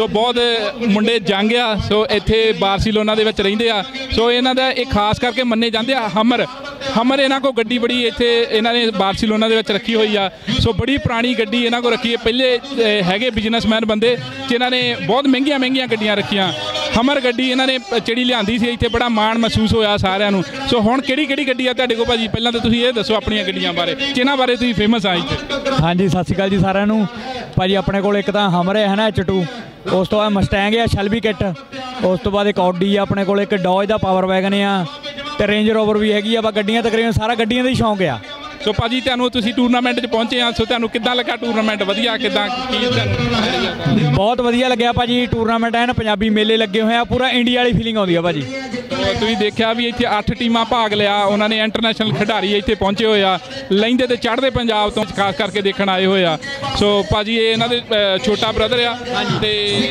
ਸੋ ਬਹੁਤ ਮੁੰਡੇ ਜੰਗ ਆ, ਸੋ ਇੱਥੇ ਬਾਰਸੀਲੋਨਾ ਦੇ ਵਿੱਚ ਰਹਿੰਦੇ ਆ। ਸੋ ਇਹਨਾਂ ਦਾ ਇਹ ਖਾਸ ਕਰਕੇ ਮੰਨੇ ਜਾਂਦੇ ਆ ਹਮਰ। ਹਮਰ ਇਹਨਾਂ ਕੋ ਗੱਡੀ ਬੜੀ ਇੱਥੇ ਇਹਨਾਂ ਨੇ ਬਾਰਸੀਲੋਨਾ ਦੇ ਵਿੱਚ ਰੱਖੀ ਹੋਈ ਆ। ਸੋ ਬੜੀ ਪੁਰਾਣੀ ਗੱਡੀ ਇਹਨਾਂ ਕੋ ਰੱਖੀ ਹੈ। ਪਹਿਲੇ ਹੈਗੇ ਬਿਜ਼ਨਸਮੈਨ ਬੰਦੇ ਜਿਨ੍ਹਾਂ ਨੇ ਬਹੁਤ ਮਹਿੰਗੀਆਂ ਮਹਿੰਗੀਆਂ ਗੱਡੀਆਂ ਰੱਖੀਆਂ। ਹਮਰ ਗੱਡੀ ਇਹਨਾਂ ਨੇ ਪ- ਜਿਹੜੀ ਲਿਆਂਦੀ ਸੀ, ਇੱਥੇ ਬੜਾ ਮਾਣ ਮਹਿਸੂਸ ਹੋਇਆ ਸਾਰਿਆਂ ਨੂੰ। ਸੋ ਹੁਣ ਕਿਹੜੀ ਕਿਹੜੀ ਗੱਡੀ ਆ ਤੁਹਾਡੇ ਕੋਲ ਭਾਜੀ? ਪਹਿਲਾਂ ਤਾਂ ਤੁਸੀਂ ਇਹ ਦੱਸੋ ਆਪਣੀਆਂ ਗੱਡੀਆਂ ਬਾਰੇ। ਜਿਨ੍ਹਾਂ ਬਾਰੇ ਤੁਸੀਂ ਫੇਮਸ ਆ ਇੱਥੇ? ਹਾਂਜੀ, ਸਤਿ ਸ਼੍ਰੀ ਅਕਾਲ ਜੀ ਸਾਰਿਆਂ ਨੂੰ। ਭਾਜੀ, ਆਪਣੇ ਕੋਲ ਇੱਕ ਤਾਂ ਹਮਰ ਹੈ ਨਾ H2 ਉਸ ਤੋਂ ਬਾਅਦ ਮਸਟੈਂਗ ਆ ਸ਼ੈਲਬੀ ਕਿੱਟ ਉਸ ਤੋਂ ਬਾਅਦ ਇੱਕ ਆਡੀ ਆ ਆਪਣੇ ਕੋਲ, ਇੱਕ ਡੋਜ਼ ਦਾ ਪਾਵਰ ਵੈਗਨ ਆ। ਤੇ ਰੇਂਜ ਰੋਵਰ ਵੀ ਹੈਗੀ ਆ ਬਾ ਗੱਡੀਆਂ ਤਕਰੀਬਨ ਸਾਰਾ ਗੱਡੀਆਂ ਦਾ ਹੀ ਸ਼ੌਂਕ ਆ। ਸੋ ਭਾਜੀ ਤੁਹਾਨੂੰ ਤੁਸੀਂ ਟੂਰਨਾਮੈਂਟ 'ਚ ਪਹੁੰਚੇ ਆ ਸੋ ਤੁਹਾਨੂੰ ਕਿੱਦਾਂ ਲੱਗਾ ਟੂਰਨਾਮੈਂਟ ਵਧੀਆ ਕਿੱਦਾਂ? ਕੀ ਤੁਹਾਨੂੰ ਬਹੁਤ ਵਧੀਆ ਲੱਗਿਆ ਭਾਜੀ ਟੂਰਨਾਮੈਂਟ ਐਨ ਪੰਜਾਬੀ ਮੇਲੇ ਲੱਗੇ ਹੋਏ ਆ ਪੂਰਾ ਇੰਡੀਆ ਵਾਲੀ ਫੀਲਿੰਗ ਆਉਂਦੀ ਆ ਭਾਜੀ। ਤੁਸੀਂ ਦੇਖਿਆ ਵੀ ਇੱਥੇ 8 ਟੀਮਾਂ ਭਾਗ ਲਿਆ ਉਹਨਾਂ ਨੇ ਇੰਟਰਨੈਸ਼ਨਲ ਖਿਡਾਰੀ ਇੱਥੇ ਪਹੁੰਚੇ ਹੋਏ ਆ ਲੈਂਦੇ ਤੇ ਚੜ੍ਹਦੇ ਪੰਜਾਬ ਤੋਂ ਖਾਸ ਕਰਕੇ ਦੇਖਣ ਆਏ ਹੋਏ ਆ। ਸੋ ਭਾਜੀ ਇਹ ਇਹਨਾਂ ਦੇ ਛੋਟਾ ਬ੍ਰਦਰ ਆ ਤੇ